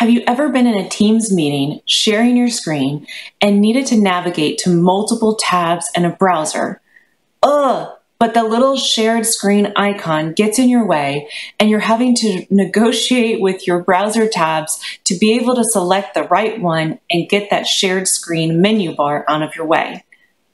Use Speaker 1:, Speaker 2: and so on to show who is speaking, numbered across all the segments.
Speaker 1: Have you ever been in a Teams meeting, sharing your screen, and needed to navigate to multiple tabs in a browser? Ugh, but the little shared screen icon gets in your way and you're having to negotiate with your browser tabs to be able to select the right one and get that shared screen menu bar out of your way.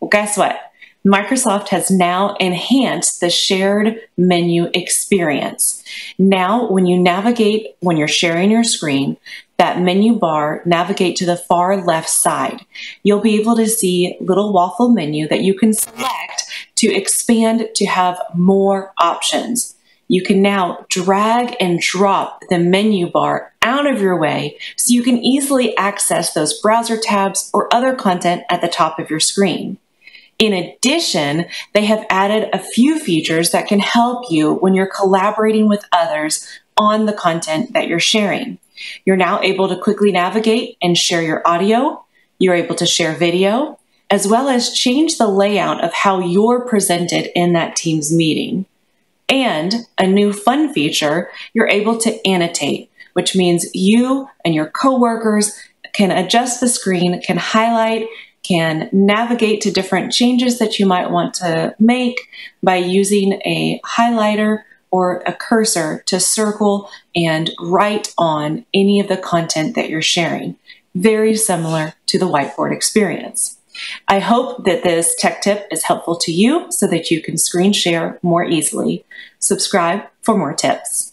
Speaker 1: Well, guess what? Microsoft has now enhanced the shared menu experience. Now, when you navigate, when you're sharing your screen, that menu bar navigate to the far left side. You'll be able to see little waffle menu that you can select to expand to have more options. You can now drag and drop the menu bar out of your way so you can easily access those browser tabs or other content at the top of your screen. In addition, they have added a few features that can help you when you're collaborating with others on the content that you're sharing. You're now able to quickly navigate and share your audio. You're able to share video, as well as change the layout of how you're presented in that team's meeting. And a new fun feature, you're able to annotate, which means you and your coworkers can adjust the screen, can highlight, can navigate to different changes that you might want to make by using a highlighter or a cursor to circle and write on any of the content that you're sharing. Very similar to the whiteboard experience. I hope that this tech tip is helpful to you so that you can screen share more easily. Subscribe for more tips.